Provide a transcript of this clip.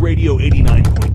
Radio 89.9.